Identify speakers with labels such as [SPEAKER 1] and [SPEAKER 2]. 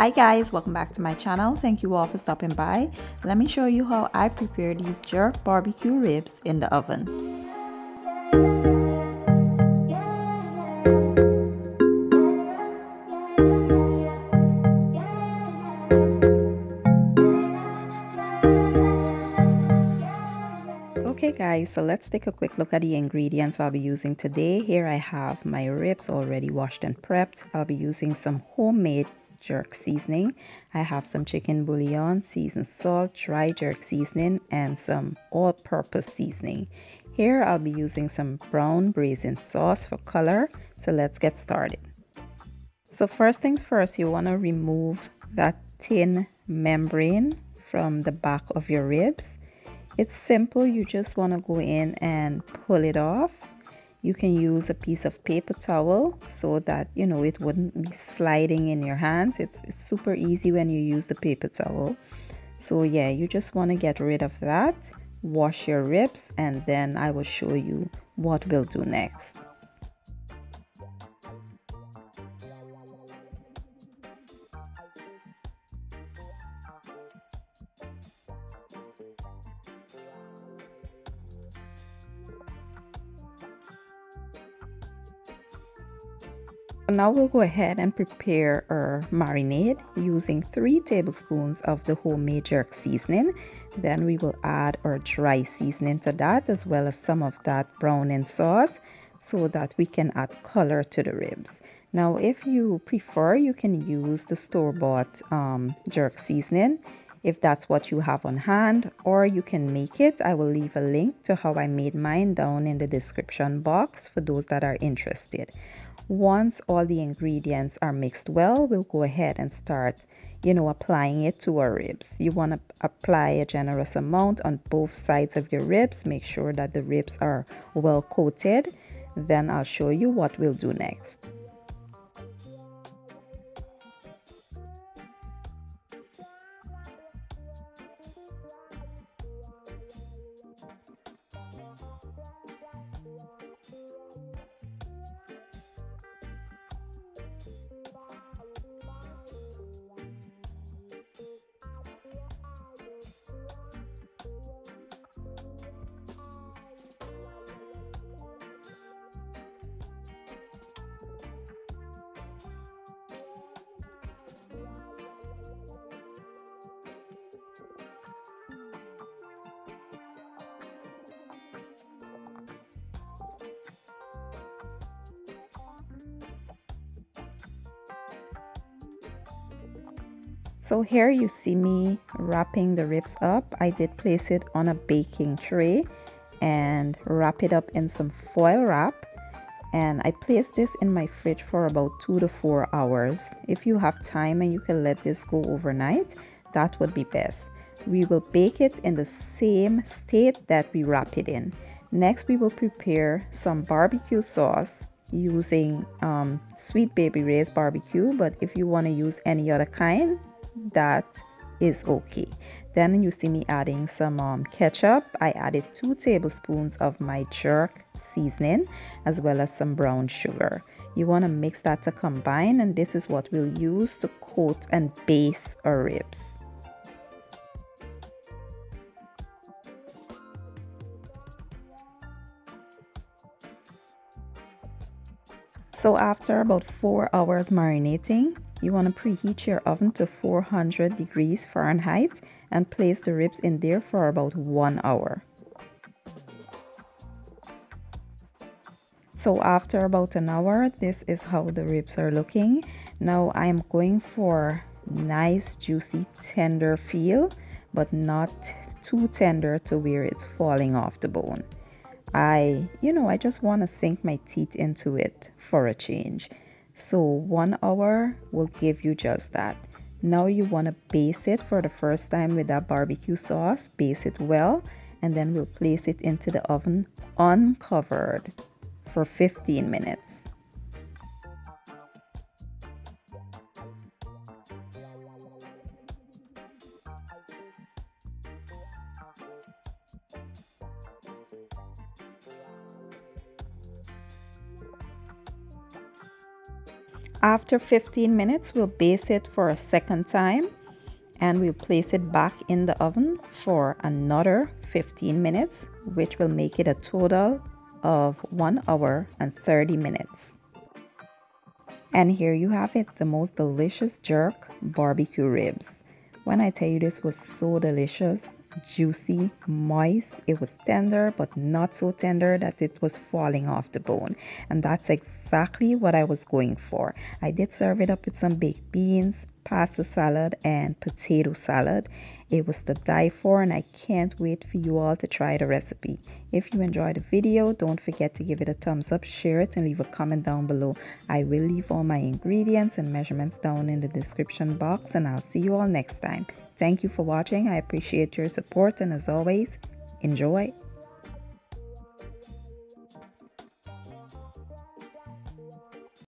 [SPEAKER 1] Hi guys, welcome back to my channel. Thank you all for stopping by. Let me show you how I prepare these jerk barbecue ribs in the oven. Okay guys, so let's take a quick look at the ingredients I'll be using today. Here I have my ribs already washed and prepped. I'll be using some homemade jerk seasoning. I have some chicken bouillon, seasoned salt, dry jerk seasoning, and some all-purpose seasoning. Here I'll be using some brown braising sauce for color. So let's get started. So first things first, you want to remove that thin membrane from the back of your ribs it's simple. You just want to go in and pull it off. You can use a piece of paper towel so that, you know, it wouldn't be sliding in your hands. It's, it's super easy when you use the paper towel. So yeah, you just want to get rid of that. Wash your ribs and then I will show you what we'll do next. Now we'll go ahead and prepare our marinade using 3 tablespoons of the homemade jerk seasoning. Then we will add our dry seasoning to that as well as some of that browning sauce so that we can add color to the ribs. Now if you prefer you can use the store-bought um, jerk seasoning if that's what you have on hand or you can make it. I will leave a link to how I made mine down in the description box for those that are interested. Once all the ingredients are mixed well, we'll go ahead and start, you know, applying it to our ribs. You want to apply a generous amount on both sides of your ribs. Make sure that the ribs are well coated. Then I'll show you what we'll do next. So here you see me wrapping the ribs up. I did place it on a baking tray and wrap it up in some foil wrap. And I placed this in my fridge for about two to four hours. If you have time and you can let this go overnight, that would be best. We will bake it in the same state that we wrap it in. Next, we will prepare some barbecue sauce using um, Sweet Baby Ray's barbecue, but if you want to use any other kind, that is okay. Then you see me adding some um, ketchup. I added two tablespoons of my jerk seasoning as well as some brown sugar. You want to mix that to combine and this is what we'll use to coat and base our ribs. So after about 4 hours marinating, you want to preheat your oven to 400 degrees Fahrenheit and place the ribs in there for about one hour. So after about an hour, this is how the ribs are looking. Now I'm going for nice, juicy, tender feel, but not too tender to where it's falling off the bone. I, you know, I just want to sink my teeth into it for a change. So one hour will give you just that. Now you want to base it for the first time with that barbecue sauce. Base it well and then we'll place it into the oven uncovered for 15 minutes. After 15 minutes, we'll baste it for a second time and we'll place it back in the oven for another 15 minutes, which will make it a total of 1 hour and 30 minutes. And here you have it, the most delicious jerk barbecue ribs. When I tell you this was so delicious, juicy, moist. It was tender, but not so tender that it was falling off the bone. And that's exactly what I was going for. I did serve it up with some baked beans, pasta salad, and potato salad. It was to die for, and I can't wait for you all to try the recipe. If you enjoyed the video, don't forget to give it a thumbs up, share it, and leave a comment down below. I will leave all my ingredients and measurements down in the description box, and I'll see you all next time. Thank you for watching. I appreciate your support, and as always, enjoy